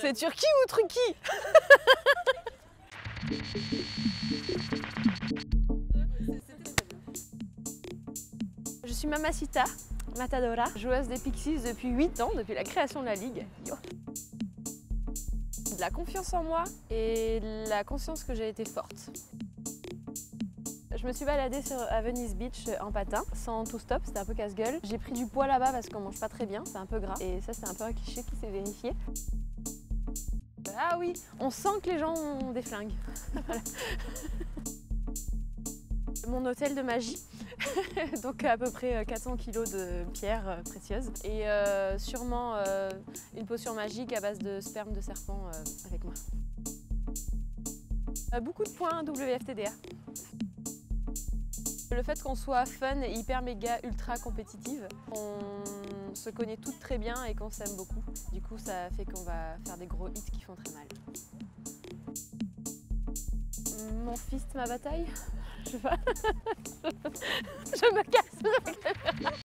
C'est Turquie ou Truquie Je suis Mamacita Matadora, joueuse des Pixies depuis 8 ans, depuis la création de la ligue. Yo. De la confiance en moi et de la conscience que j'ai été forte. Je me suis baladée sur, à Venice Beach en patin, sans tout stop, c'était un peu casse-gueule. J'ai pris du poids là-bas parce qu'on mange pas très bien, c'est un peu gras. Et ça, c'est un peu un cliché qui s'est vérifié. Ah oui, on sent que les gens ont des flingues. Mon hôtel de magie, donc à peu près 400 kg de pierres euh, précieuses. Et euh, sûrement euh, une potion magique à base de sperme de serpent euh, avec moi. Euh, beaucoup de points WFTDA. Le fait qu'on soit fun, hyper méga ultra compétitive, on se connaît toutes très bien et qu'on s'aime beaucoup. Du coup, ça fait qu'on va faire des gros hits qui font très mal. Mon fist, ma bataille? Je sais pas. Je me casse.